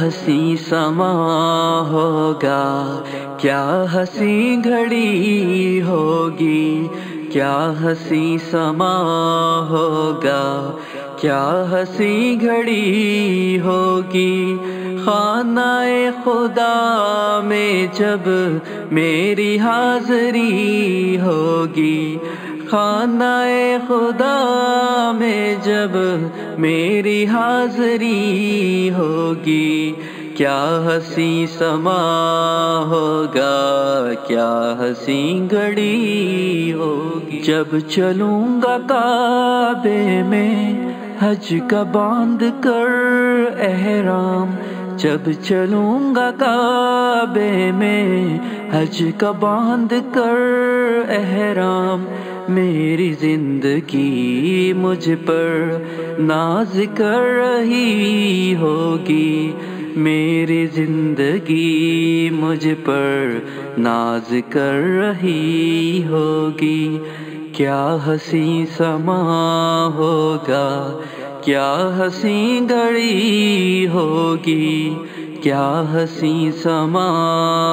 हसी समा होगा क्या हसी घड़ी होगी क्या हसी समा होगा क्या हसी घड़ी होगी? खानाए खुदा में जब मेरी हाजरी होगी। खानाए खुदा में जब मेरी हाजरी होगी। क्या हसी समा होगा? क्या हसी घड़ी होगी? जब चलूँगा काबे में हज का बाँध कर, एहराम। जब चलूँगा काबे में, हज का बाँध कर, एहराम। मेरी ज़िंदगी मुझ पर नाज कर रही होगी। मेरी ज़िंदगी मुझ पर नाज कर रही होगी। क्या हसी समा होगा? क्या हसी घड़ी होगी? क्या हसी समा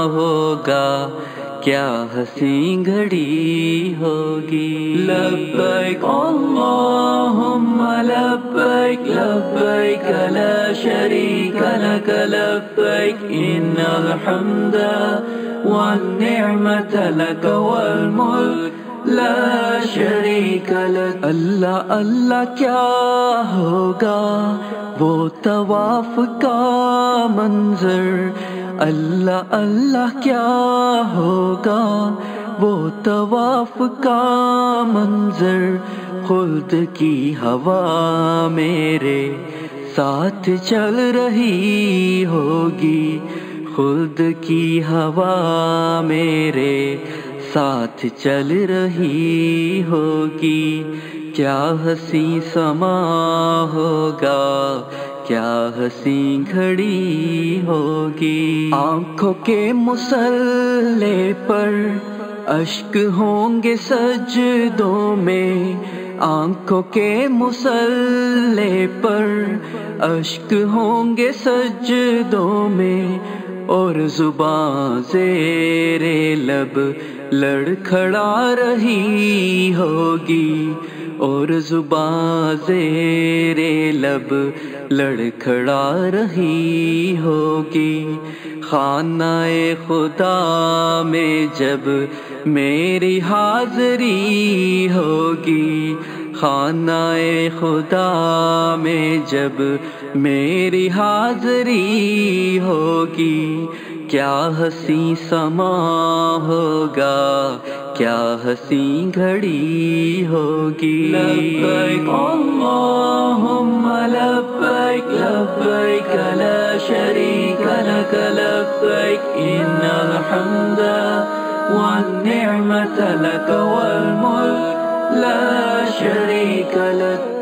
होगा? क्या हसी घड़ी होगी? लब्बैक अल्लाहुम्मा, लब्बैक लब्बैक ला शरीक लक लब्बैक। इन्नल हम्दा वन वल मुल्क। अल्लाह अल्लाह क्या होगा? वो तवाफ का मंजर। अल्लाह अल्लाह क्या होगा? वो तवाफ का मंजर। खुद की हवा मेरे साथ चल रही होगी। खुद की हवा मेरे साथ चल रही होगी। क्या हसी समा होगा? क्या हसी घड़ी होगी? आँखों के मुसल्ले पर अश्क होंगे सजदों में। आँखों के मुसल्ले पर अश्क होंगे सजदों में। और ज़ुबान जेरे लब लड़खड़ा रही होगी और ज़ुबान जेरे लब लड़खड़ा रही होगी। खानाए खुदा में जब मेरी हाजरी होगी। खानाए खुदा में जब मेरी हाजरी होगी। क्या हसी समा होगा? क्या हसी घड़ी होगी? लब्बैक अल्लाहुम्मा, लब्बैक लब्बैक ला शरीक लक लब्बैक इन्नल हम्दा वन निअमत लक वल मुल्क, ला शरीक, लक